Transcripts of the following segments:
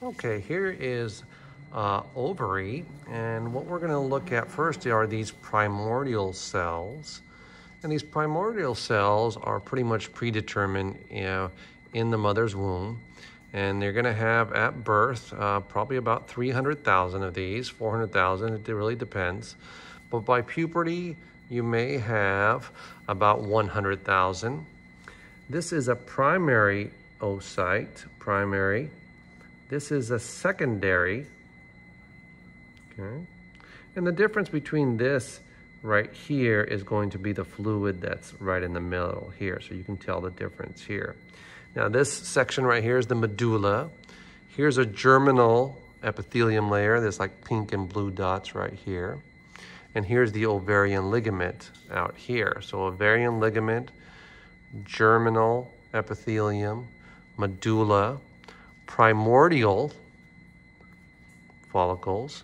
Okay, here is uh, ovary, and what we're gonna look at first are these primordial cells. And these primordial cells are pretty much predetermined you know, in the mother's womb. And they're gonna have at birth uh, probably about 300,000 of these, 400,000, it really depends. But by puberty, you may have about 100,000. This is a primary oocyte, primary. This is a secondary, okay? And the difference between this right here is going to be the fluid that's right in the middle here. So you can tell the difference here. Now this section right here is the medulla. Here's a germinal epithelium layer. There's like pink and blue dots right here. And here's the ovarian ligament out here. So ovarian ligament, germinal epithelium, medulla, primordial follicles.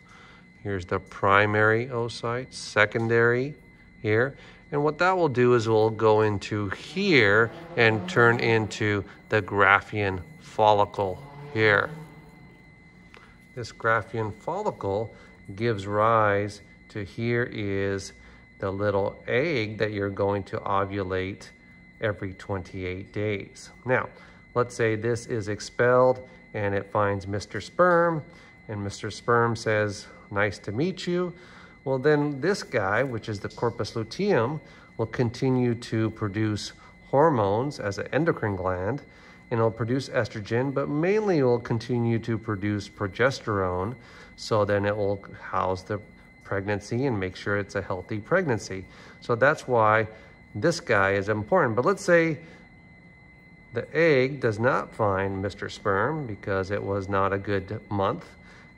Here's the primary oocyte, secondary here. And what that will do is we'll go into here and turn into the Graafian follicle here. This Graafian follicle gives rise to here is the little egg that you're going to ovulate every 28 days. Now, let's say this is expelled and it finds Mr. Sperm and Mr. Sperm says, nice to meet you. Well, then this guy, which is the corpus luteum, will continue to produce hormones as an endocrine gland and it'll produce estrogen, but mainly it will continue to produce progesterone. So then it will house the pregnancy and make sure it's a healthy pregnancy. So that's why this guy is important. But let's say the egg does not find Mr. Sperm because it was not a good month.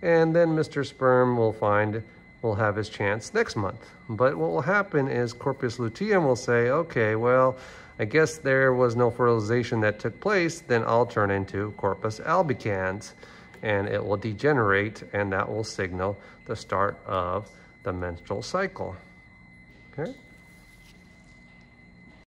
And then Mr. Sperm will find, will have his chance next month. But what will happen is corpus luteum will say, okay, well, I guess there was no fertilization that took place, then I'll turn into corpus albicans and it will degenerate and that will signal the start of the menstrual cycle. Okay?